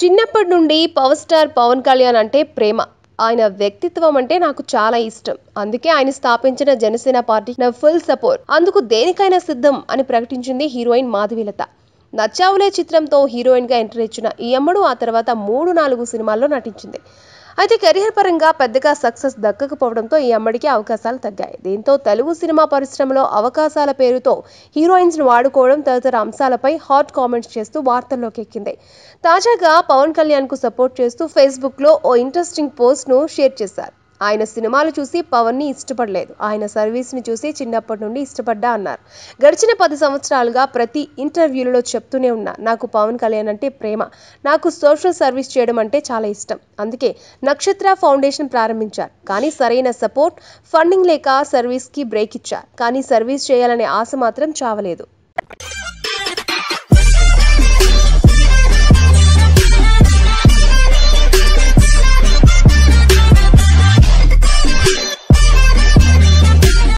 చిన్నప్పటి నుండి power star Pawan Kalyan అంటే ప్రేమ. ఆయన వ్యక్తిత్వం అంటే నాకు చాలా ఇష్టం. అందుకే ఆయన స్థాపించిన జనసేన పార్టీ నా ఫుల్ సపోర్ట్. అందుకు దేనికైనా సిద్ధం అని ప్రకటించింది హీరోయిన్ మాధవిలత నచ్చావులే చిత్రంతో హీరోయిన్గా ఎంటర్ ఇచ్చిన ఈ అమ్మడు ఆ తర్వాత మూడు నాలుగు సినిమాల్లో నటించింది. అయితే కెరియర్ పరంగా పెద్దగా సక్సెస్ దక్కకపోవడంతో ఈ అమ్మడికి అవకాశాలు తగ్గాయి. దీంతో తెలుగు సినిమా పరిశ్రమలో అవకాశాల పేరుతో హీరోయిన్స్ను వాడుకోవడం తదితర అంశాలపై హాట్ కామెంట్స్ చేస్తూ వార్తల్లోకి ఎక్కింది. తాజాగా పవన్ కళ్యాణ్కు సపోర్ట్ చేస్తూ ఫేస్బుక్లో ఓ ఇంట్రెస్టింగ్ పోస్ట్ను షేర్ చేశారు. ఆయన సినిమాలు చూసి పవన్ని ఇష్టపడలేదు. ఆయన సర్వీస్ని చూసి చిన్నప్పటి నుండి ఇష్టపడ్డా అన్నారు. గడిచిన పది సంవత్సరాలుగా ప్రతి ఇంటర్వ్యూలలో చెప్తూనే ఉన్నా నాకు పవన్ కళ్యాణ్ అంటే ప్రేమ. నాకు సోషల్ సర్వీస్ చేయడం అంటే చాలా ఇష్టం. అందుకే నక్షత్ర ఫౌండేషన్ ప్రారంభించారు. కానీ సరైన సపోర్ట్ ఫండింగ్ లేక సర్వీస్కి బ్రేక్ ఇచ్చారు. కానీ సర్వీస్ చేయాలనే ఆశ మాత్రం చావలేదు.